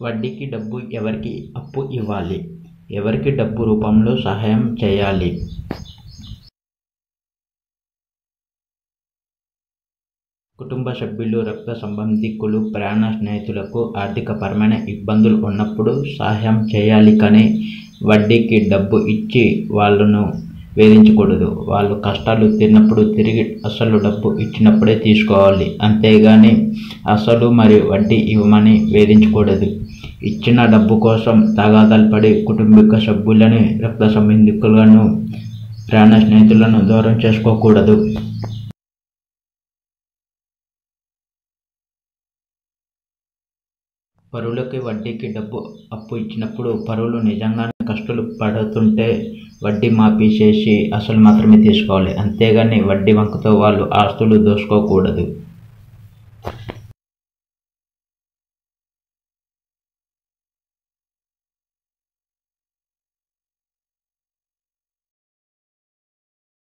వడ్డీకి డబ్బు ఎవరికి అప్పు ఇవ్వాలి? ఎవరికి డబ్బు రూపంలో సహాయం చేయాలి? కుటుంబ సభ్యులు రక్త సంబంధికులు ప్రాణ స్నేహితులకు ఆర్థికపరమైన ఇబ్బందులు ఉన్నప్పుడు సహాయం చేయాలి కానీ వడ్డీకి డబ్బు ఇచ్చి వాళ్ళను వేధించకూడదు. వాళ్ళు కష్టాలు తిన్నప్పుడు తిరిగి అసలు డబ్బు ఇచ్చినప్పుడే తీసుకోవాలి. అంతేగాని అసలు మరియు వడ్డీ ఇవ్వమని వేధించకూడదు. ఇచ్చిన డబ్బు కోసం తగాదాలు పడి కుటుంబిక సభ్యులని రక్త సంబంధికులను ప్రాణ స్నేహితులను దూరం చేసుకోకూడదు. పరువులకి వడ్డీకి డబ్బు అప్పు ఇచ్చినప్పుడు పరువులు నిజంగానే కష్టాలు పడుతుంటే వడ్డీ మాఫీ చేసి అసలు మాత్రమే తీసుకోవాలి. అంతేగాని వడ్డీ వంకతో వాళ్ళు ఆస్తులు దోసుకోకూడదు.